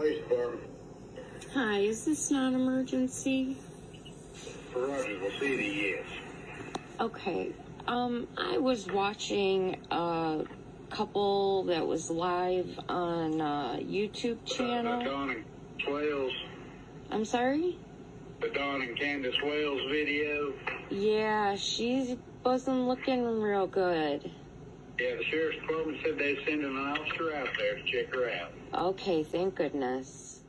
Police Department. Hi, is this not emergency? For Rogersville City, yes. Okay. Um, I was watching a couple that was live on a YouTube Uh, the channel. Don and Wells, I'm sorry? the Don and Candus Wells video. Yeah, she wasn't looking real good. Yeah, the sheriff's department said they sending an officer out there to check her out. Okay, thank goodness.